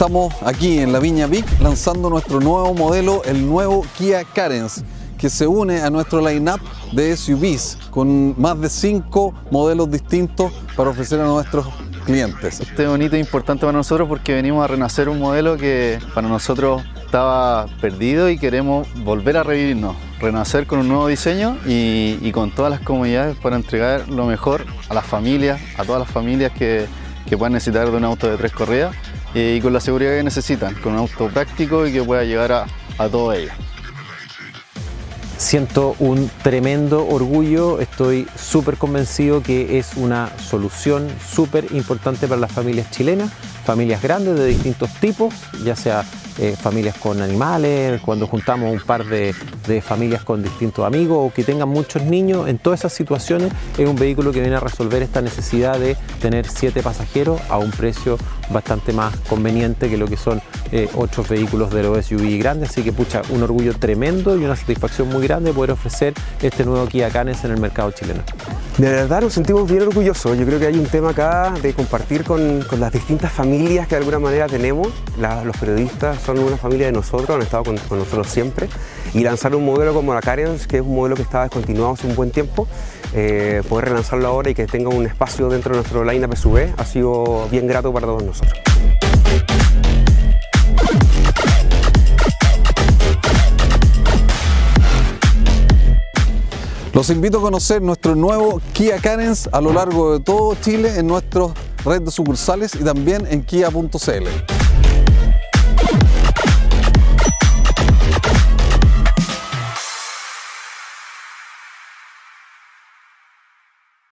Estamos aquí en la Viña Vic lanzando nuestro nuevo modelo, el nuevo Kia Carens, que se une a nuestro line-up de SUVs con más de cinco modelos distintos para ofrecer a nuestros clientes. Este bonito e importante para nosotros porque venimos a renacer un modelo que para nosotros estaba perdido y queremos volver a revivirnos, renacer con un nuevo diseño y, con todas las comodidades para entregar lo mejor a las familias, a todas las familias que, que puedan necesitar de un auto de tres corridas y con la seguridad que necesitan, con un auto práctico y que pueda llegar a, a todo ello. Siento un tremendo orgullo, estoy súper convencido que es una solución súper importante para las familias chilenas, familias grandes de distintos tipos, ya sea eh, familias con animales, cuando juntamos un par de, familias con distintos amigos o que tengan muchos niños, en todas esas situaciones es un vehículo que viene a resolver esta necesidad de tener siete pasajeros a un precio bastante más conveniente que lo que son eh, otros vehículos de los SUV grandes, así que pucha, un orgullo tremendo y una satisfacción muy grande poder ofrecer este nuevo Kia Canes en el mercado chileno. De verdad nos sentimos bien orgullosos, yo creo que hay un tema acá de compartir con, las distintas familias que de alguna manera tenemos, los periodistas son una familia de nosotros, han estado con, nosotros siempre, y lanzar un modelo como la Carens, que es un modelo que estaba descontinuado hace un buen tiempo, eh, poder relanzarlo ahora y que tenga un espacio dentro de nuestro line-up SUV ha sido bien grato para todos nosotros. Los invito a conocer nuestro nuevo Kia Carens a lo largo de todo Chile en nuestros red de sucursales y también en kia.cl.